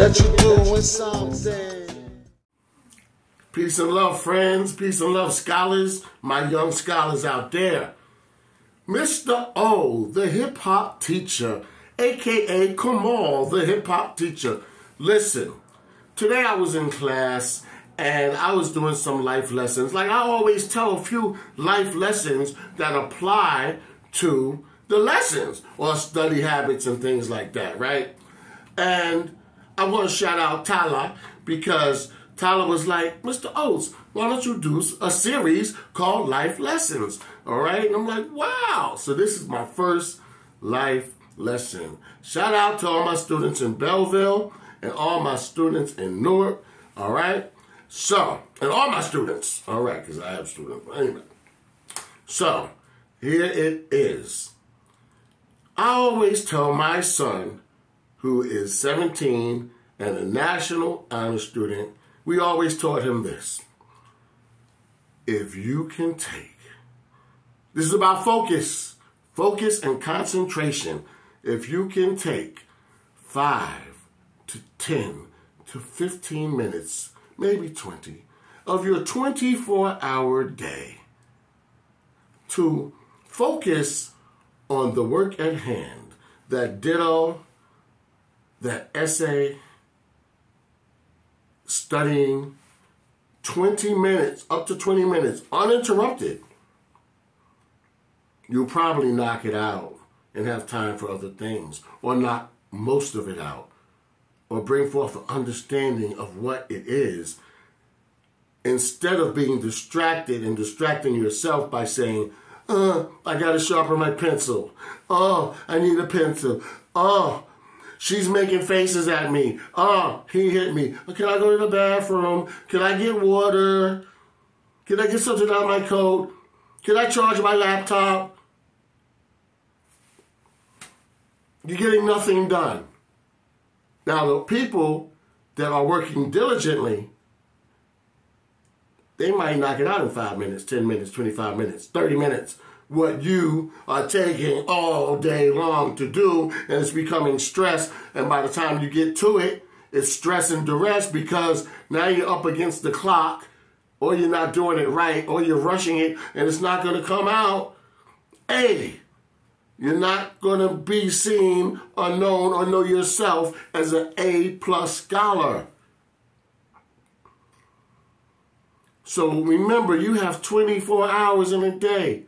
that you're doing something. Peace and love, friends. Peace and love, scholars. My young scholars out there. Mr. O, the hip hop teacher, aka Kamal, the hip hop teacher. Listen, today I was in class and I was doing some life lessons. Like I always tell a few life lessons that apply to the lessons or study habits and things like that, right? And I want to shout out Tyler because Tyler was like, Mr. Oates, why don't you do a series called Life Lessons? All right. And I'm like, wow. So this is my first life lesson. Shout out to all my students in Belleville and all my students in Newark. All right. So, and all my students, all right, because I have students. Anyway, so here it is. I always tell my son, who is 17 and a national honor student, we always taught him this. If you can take, this is about focus, focus and concentration. If you can take five to 10 to 15 minutes maybe 20, of your 24 hour day to focus on the work at hand, that ditto, that essay, studying 20 minutes, up to 20 minutes, uninterrupted, you'll probably knock it out and have time for other things, or knock most of it out or bring forth an understanding of what it is instead of being distracted and distracting yourself by saying, uh, I got to sharpen my pencil. Oh, I need a pencil. Oh, she's making faces at me. Oh, he hit me. Can I go to the bathroom? Can I get water? Can I get something out of my coat? Can I charge my laptop? You're getting nothing done. Now, the people that are working diligently, they might knock it out in five minutes, 10 minutes, 25 minutes, 30 minutes. What you are taking all day long to do, and it's becoming stress. And by the time you get to it, it's stress and duress because now you're up against the clock, or you're not doing it right, or you're rushing it, and it's not going to come out. Hey, you're not going to be seen or known or know yourself as an A plus scholar. So remember, you have 24 hours in a day.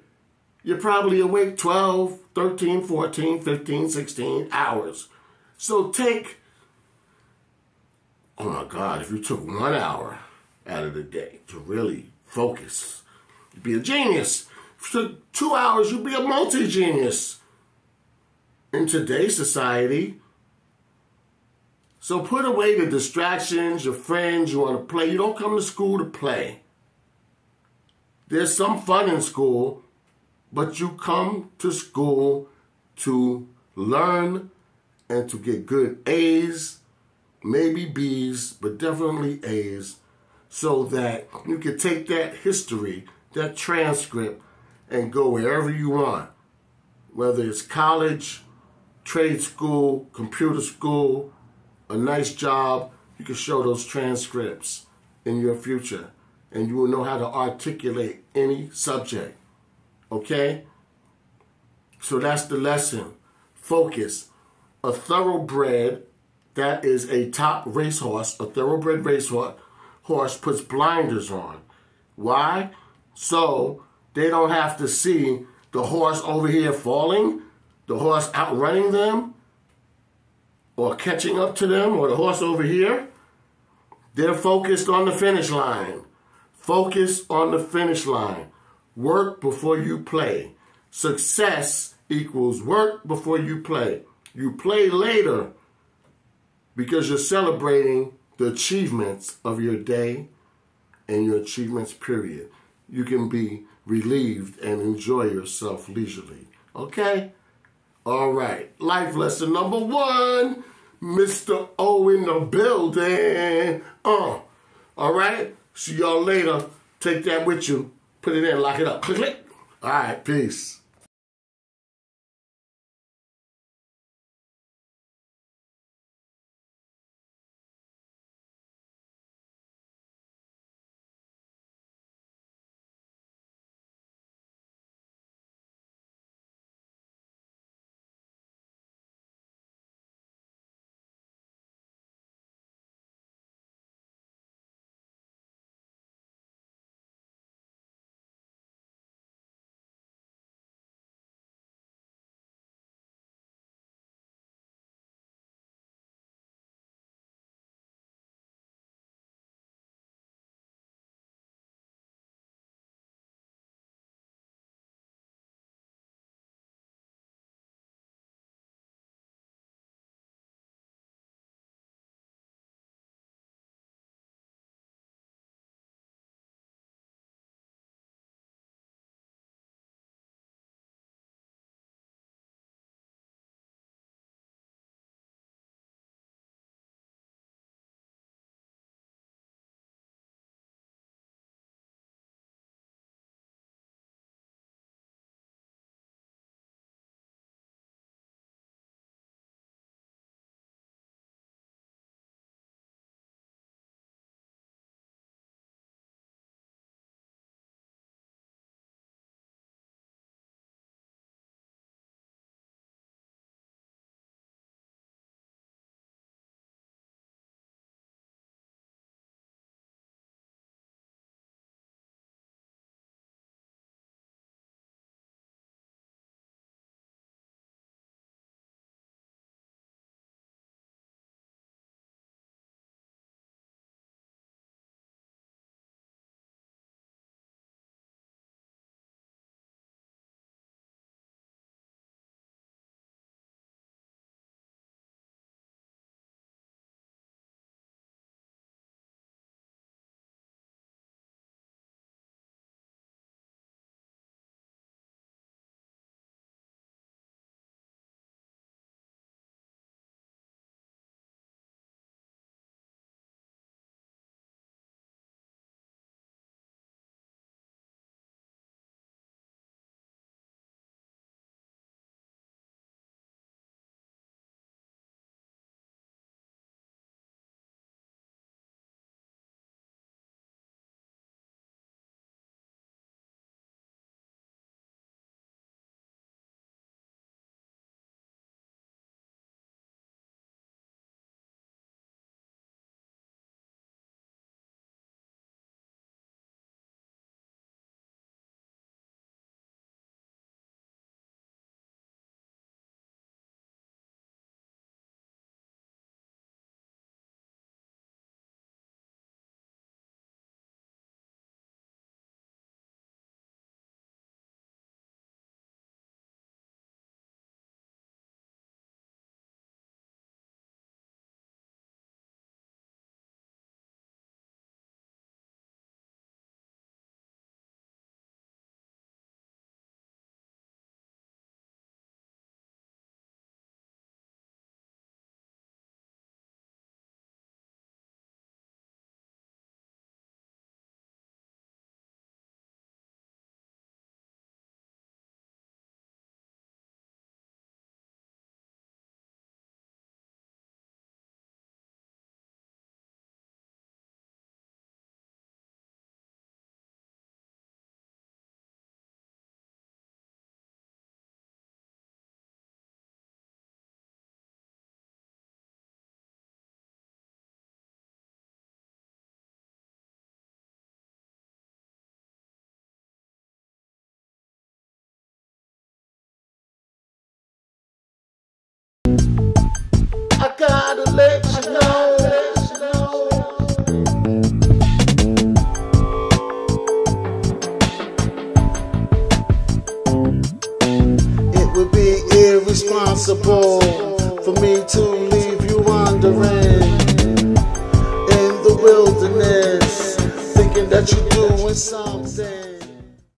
You're probably awake 12, 13, 14, 15, 16 hours. So take, oh my God, if you took one hour out of the day to really focus, you'd be a genius. If you took two hours, you'd be a multi genius in today's society. So put away the distractions, your friends, you want to play. You don't come to school to play. There's some fun in school, but you come to school to learn and to get good A's, maybe B's, but definitely A's, so that you can take that history, that transcript, and go wherever you want, whether it's college, trade school, computer school, a nice job, you can show those transcripts in your future and you will know how to articulate any subject. Okay? So that's the lesson. Focus. A thoroughbred that is a top racehorse, a thoroughbred racehorse horse puts blinders on. Why? So they don't have to see the horse over here falling the horse outrunning them or catching up to them or the horse over here. They're focused on the finish line. Focus on the finish line. Work before you play. Success equals work before you play. You play later because you're celebrating the achievements of your day and your achievements, period. You can be relieved and enjoy yourself leisurely. Okay? All right, life lesson number one, Mr. O in the building. Uh, all right, see y'all later. Take that with you. Put it in, lock it up. Click, click. All right, peace. late.